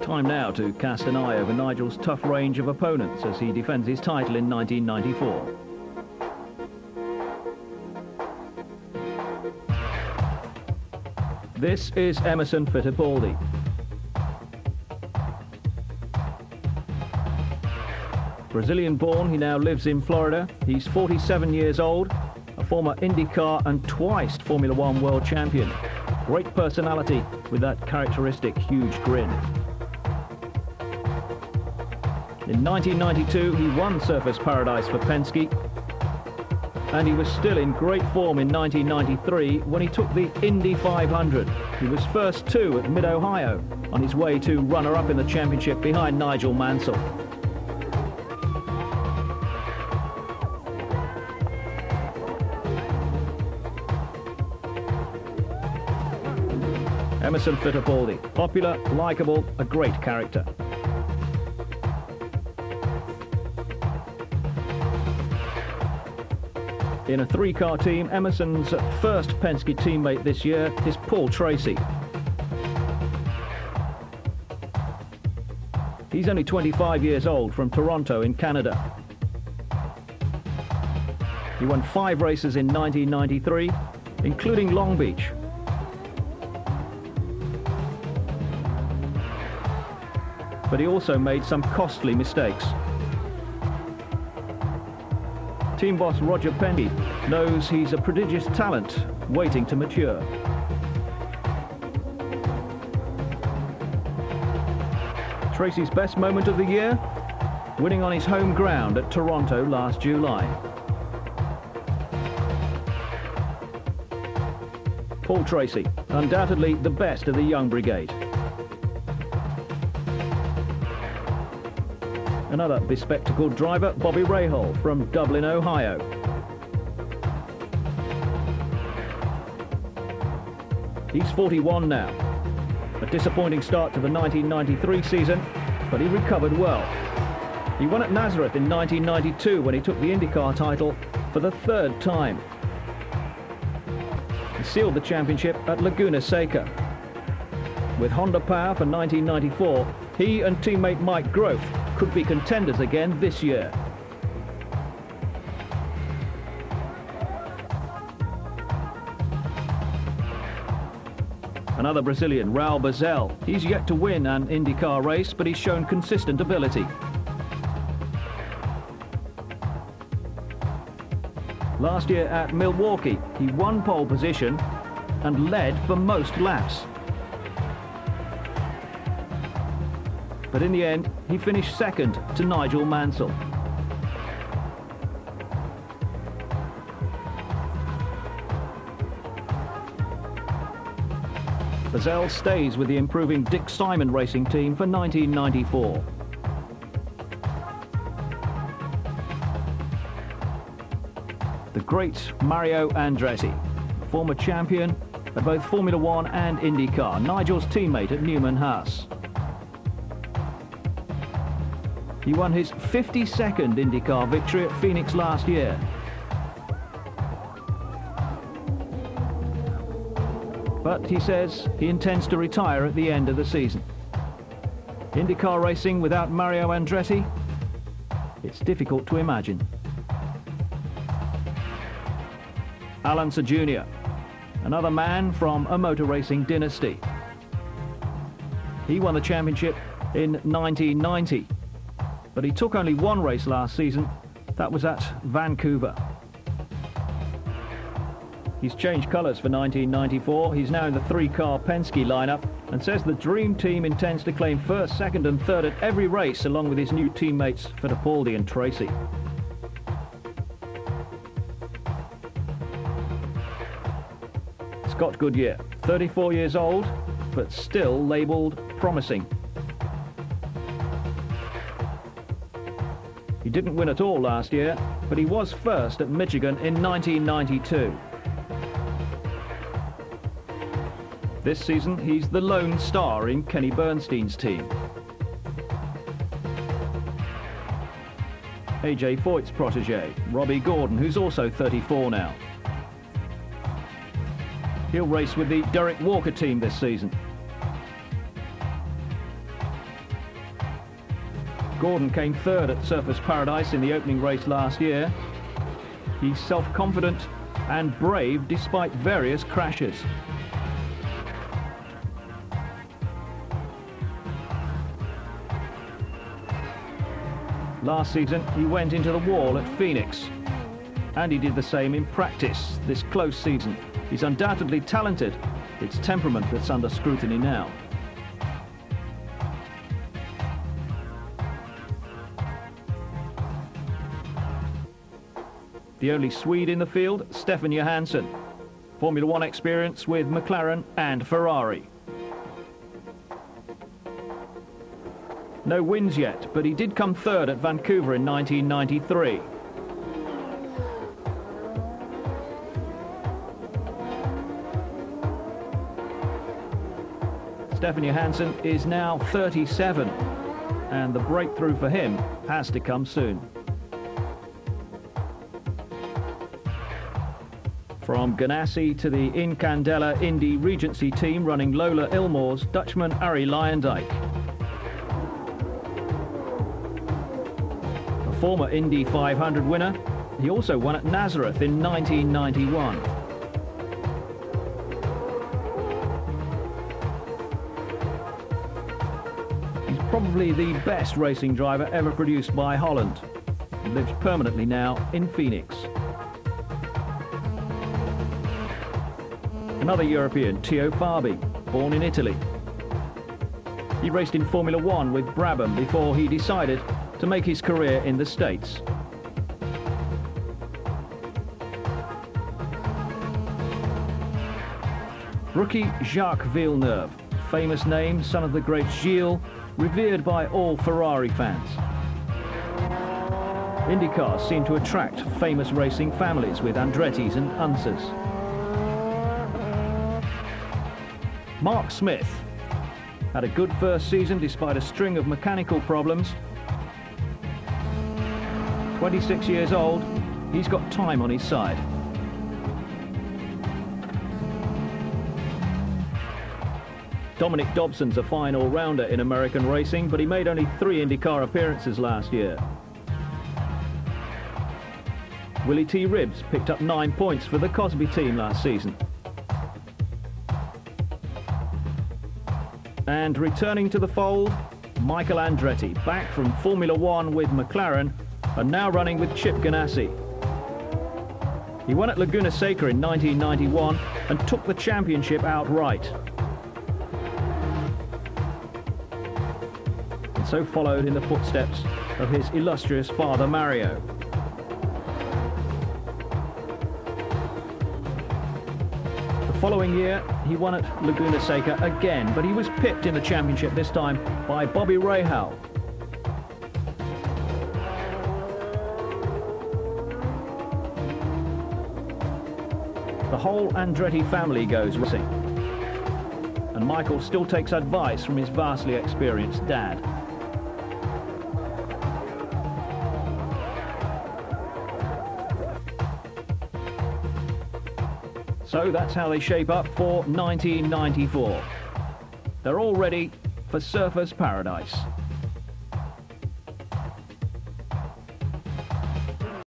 Time now to cast an eye over Nigel's tough range of opponents as he defends his title in 1994. This is Emerson Fittipaldi. Brazilian born, he now lives in Florida. He's 47 years old, a former IndyCar and twice Formula One world champion. Great personality with that characteristic huge grin. In 1992, he won Surfers Paradise for Penske, and he was still in great form in 1993 when he took the Indy 500. He was first two at Mid-Ohio on his way to runner-up in the championship behind Nigel Mansell. Emerson Fittipaldi, popular, likeable, a great character. In a three-car team, Emerson's first Penske teammate this year is Paul Tracy. He's only 25 years old from Toronto in Canada. He won five races in 1993, including Long Beach, but he also made some costly mistakes. Team boss Roger Penske knows he's a prodigious talent waiting to mature. Tracy's best moment of the year? Winning on his home ground at Toronto last July. Paul Tracy, undoubtedly the best of the young brigade. Another bespectacled driver, Bobby Rahal from Dublin, Ohio. He's 41 now. A disappointing start to the 1993 season, but he recovered well. He won at Nazareth in 1992 when he took the IndyCar title for the third time. He sealed the championship at Laguna Seca. With Honda power for 1994, he and teammate Mike Groff could be contenders again this year. Another Brazilian, Raul Boesel. He's yet to win an IndyCar race, but he's shown consistent ability. Last year at Milwaukee, he won pole position and led for most laps. But in the end, he finished second to Nigel Mansell. Boesel stays with the improving Dick Simon Racing Team for 1994. The great Mario Andretti, former champion at both Formula One and IndyCar, Nigel's teammate at Newman Haas. He won his 52nd IndyCar victory at Phoenix last year. But he says he intends to retire at the end of the season. IndyCar racing without Mario Andretti? It's difficult to imagine. Al Unser Jr., another man from a motor racing dynasty. He won the championship in 1990 but he took only one race last season. That was at Vancouver. He's changed colours for 1994. He's now in the three-car Penske lineup and says the Dream Team intends to claim first, second and third at every race along with his new teammates Fittipaldi and Tracy. Scott Goodyear, 34 years old, but still labelled promising. He didn't win at all last year, but he was first at Michigan in 1992. This season, he's the lone star in Kenny Bernstein's team. AJ Foyt's protege, Robby Gordon, who's also 34 now. He'll race with the Derek Walker team this season. Gordon came third at Surfers Paradise in the opening race last year. He's self-confident and brave despite various crashes. Last season, he went into the wall at Phoenix. And he did the same in practice this close season. He's undoubtedly talented. It's temperament that's under scrutiny now. The only Swede in the field, Stefan Johansson. Formula One experience with McLaren and Ferrari. No wins yet, but he did come third at Vancouver in 1993. Stefan Johansson is now 37, and the breakthrough for him has to come soon. From Ganassi to the Incandela Indy Regency team running Lola Ilmor's Dutchman Arie Luyendyk. A former Indy 500 winner, he also won at Nazareth in 1991. He's probably the best racing driver ever produced by Holland. He lives permanently now in Phoenix. Another European, Teo Fabi, born in Italy. He raced in Formula One with Brabham before he decided to make his career in the States. Rookie Jacques Villeneuve, famous name, son of the great Gilles, revered by all Ferrari fans. IndyCars seem to attract famous racing families with Andretti's and Unsers. Mark Smith had a good first season despite a string of mechanical problems. 26 years old, he's got time on his side. Dominic Dobson's a fine all-rounder in American racing, but he made only three IndyCar appearances last year. Willy T. Ribbs picked up nine points for the Cosby team last season. And returning to the fold, Michael Andretti, back from Formula One with McLaren, and now running with Chip Ganassi. He won at Laguna Seca in 1991 and took the championship outright. And so followed in the footsteps of his illustrious father Mario. The following year, he won at Laguna Seca again, but he was pipped in the championship this time by Bobby Rahal. The whole Andretti family goes racing. And Michael still takes advice from his vastly experienced dad. So that's how they shape up for 1994. They're all ready for Surfers Paradise.